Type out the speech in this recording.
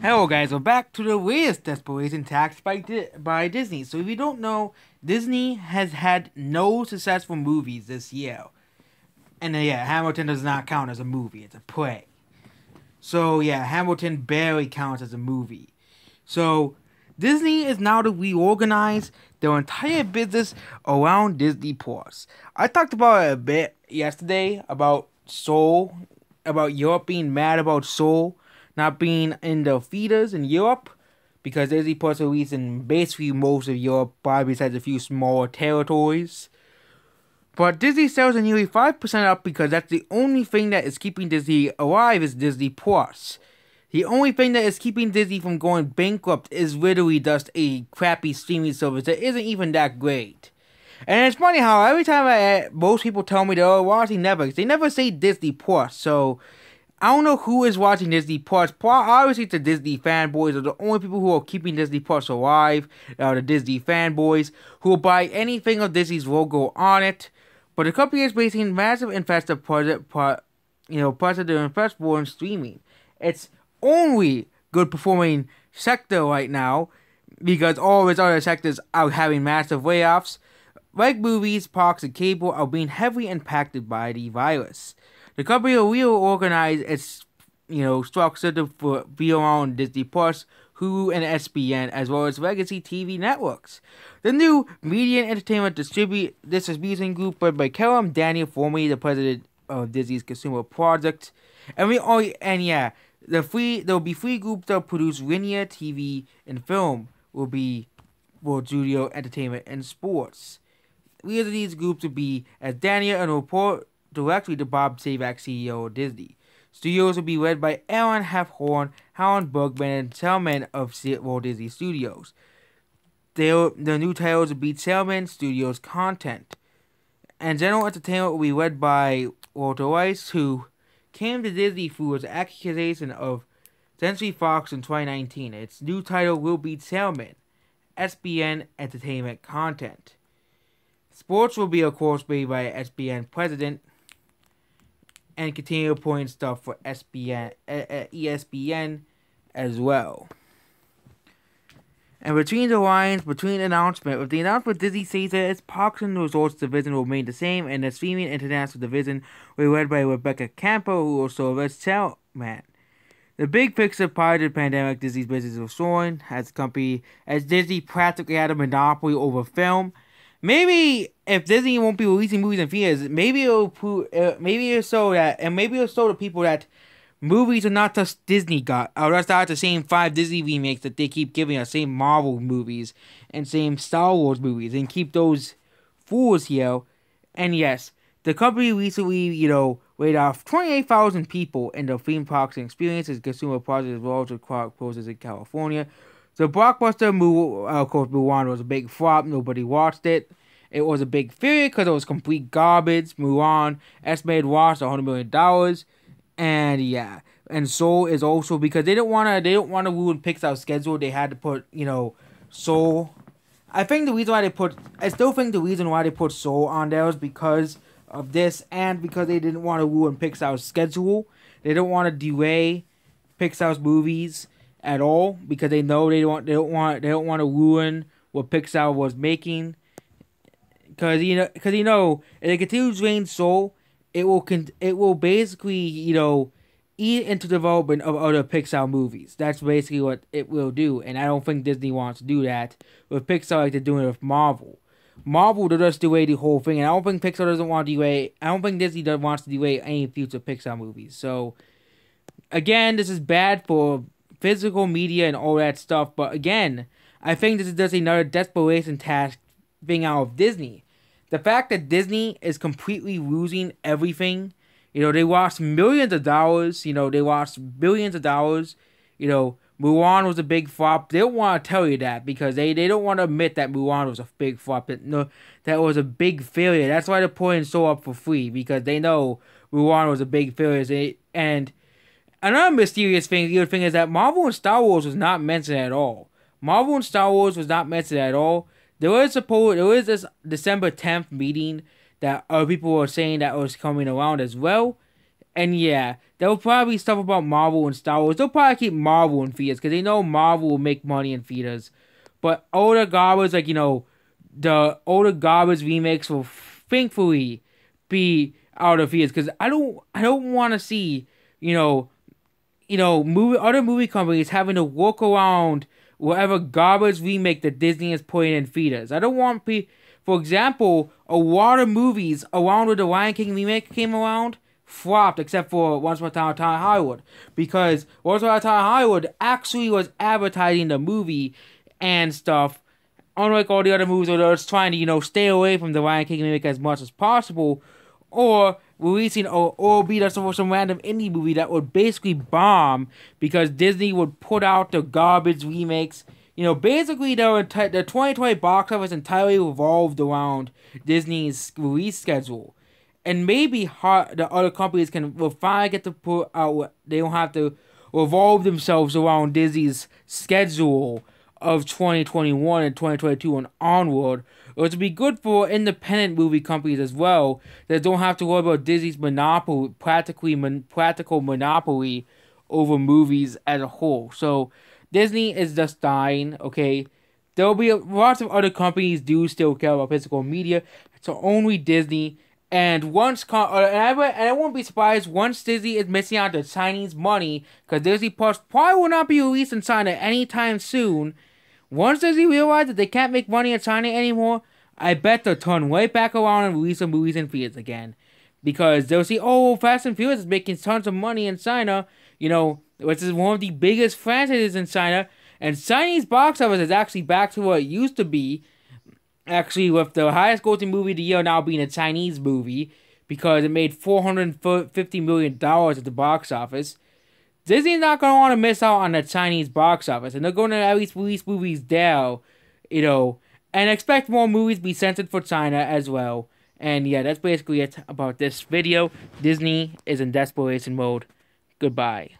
Hello guys, we're back to the latest desperation tax by, Di- by Disney. So if you don't know, Disney has had no successful movies this year. And uh, yeah, Hamilton does not count as a movie, it's a play. So yeah, Hamilton barely counts as a movie. So Disney is now to reorganize their entire business around Disney Plus. I talked about it a bit yesterday about Soul, about Europe being mad about Soul not being in the feeders in Europe because Disney Plus released in basically most of Europe, probably besides a few smaller territories. But Disney sales are nearly 5% up because that's the only thing that is keeping Disney alive is Disney Plus. The only thing that is keeping Disney from going bankrupt is literally just a crappy streaming service that isn't even that great. And it's funny how every time I, most people tell me they're watching Netflix, they never say Disney Plus. So I don't know who is watching Disney Plus. Obviously, the Disney fanboys are the only people who are keeping Disney Plus alive. Are the Disney fanboys who will buy anything of Disney's logo on it. But the company is facing massive investor project, you know, positive investment in streaming. It's only good performing sector right now because all its other sectors are having massive layoffs. Like movies, parks, and cable are being heavily impacted by the virus. The company will reorganize its you know structure to be around Disney Plus, Hulu, and ESPN, as well as legacy TV networks. The new media and entertainment distribute distribution group led by Kareem Daniel, formerly the president of Disney's consumer project, and we only and yeah, the free there will be three groups that produce linear TV and film will be World Studio Entertainment and Sports. Three of these groups will be as Daniel and report directly to Bob Chapek, CEO of Disney. Studios will be led by Alan Halfhorn, Howard Bergman, and chairman of Walt Disney Studios. They'll, the new titles will be Chairman Studios Content. And General Entertainment will be led by Walter Weiss, who came to Disney through his accusation of Century Fox in 2019. Its new title will be Chairman, SBN Entertainment Content. Sports will be, of course, made by SBN President and continue putting stuff for SBN, uh, uh, ESPN as well. And between the lines, between the announcement, with the announcement Disney says that its Parks and Resorts division will remain the same, and the Streaming International division will be led by Rebecca Campbell, who will serve as chairman. The big picture prior to the pandemic, Disney's business was soaring as a company, as Disney practically had a monopoly over film maybe if Disney won't be releasing movies in theaters, maybe it'll uh, maybe it'll show that, and maybe it'll show the people that movies are not just Disney got, or that's not the same five Disney remakes that they keep giving us, same Marvel movies and same Star Wars movies, and keep those fools here. And yes, the company recently, you know, laid off 28,000 people in the theme parks and experiences consumer projects as well as across process in California. The blockbuster movie, uh, of course, Mulan was a big flop. Nobody watched it. It was a big failure because it was complete garbage. Mulan estimated lost $100 million. And yeah. And Soul is also because they didn't wanna they didn't wanna ruin Pixar's schedule, they had to put, you know, Soul I think the reason why they put I still think the reason why they put Soul on there is because of this and because they didn't want to ruin Pixar's schedule. They don't want to delay Pixar's movies at all because they know they don't they don't want they don't want to ruin what Pixar was making. Because you know, because you know, if it continues to Rain Soul, it will con- it will basically you know eat into development of other Pixar movies. That's basically what it will do, and I don't think Disney wants to do that with Pixar like they're doing it with Marvel. Marvel does just delay the whole thing, and I don't think Pixar doesn't want to delay. I don't think Disney does wants to delay any future Pixar movies. So, again, this is bad for physical media and all that stuff. But again, I think this is just another desperation task being out of Disney. The fact that Disney is completely losing everything, you know, they lost millions of dollars, you know, they lost billions of dollars, you know, Mulan was a big flop. They don't want to tell you that because they, they don't want to admit that Mulan was a big flop. That, no, that was a big failure. That's why they're putting so up for free because they know Mulan was a big failure. And Another mysterious thing, the other thing is that Marvel and Star Wars was not mentioned at all. Marvel and Star Wars was not mentioned at all. There was supposed there was this December tenth meeting that other people were saying that was coming around as well, And yeah, there will probably stuff about Marvel and Star Wars. They'll probably keep Marvel in theaters because they know Marvel will make money in theaters. But older garbage, like, you know, the older garbage remakes will thankfully be out of theaters because I don't I don't want to see you know you know movie other movie companies having to walk around whatever garbage remake that Disney is putting in theaters. I don't want pe- for example a lot of movies around where the Lion King remake came around flopped except for Once Upon a Time Hollywood because Once Upon a Time Hollywood actually was advertising the movie and stuff. Unlike all the other movies where they're trying to, you know, stay away from the Lion King remake as much as possible, or releasing or, or be there for some random indie movie that would basically bomb because Disney would put out the garbage remakes. You know, basically their enti- the 2020 box office entirely revolved around Disney's release schedule and maybe the other companies can will finally get to put out. They don't have to revolve themselves around Disney's schedule of 2021 and 2022 and onward. It would be good for independent movie companies as well that don't have to worry about Disney's monopoly, practically mon- practical monopoly over movies as a whole. So Disney is just dying. Okay, there will be lots of other companies do still care about physical media. So only Disney and once, uh, and, I, and I won't be surprised once Disney is missing out the Chinese money, because Disney Plus probably will not be released in China anytime soon. Once Disney realizes that they can't make money in China anymore, I bet they'll turn right back around and release some movies in theaters again. Because they'll see, oh, Fast and Furious is making tons of money in China, you know, which is one of the biggest franchises in China, and Chinese box office is actually back to what it used to be actually with the highest grossing movie of the year now being a Chinese movie because it made four hundred fifty million dollars at the box office. Disney's not gonna want to miss out on the Chinese box office, and they're going to at least release movies there, you know, and expect more movies be censored for China as well. And yeah, that's basically it about this video. Disney is in desperation mode. Goodbye.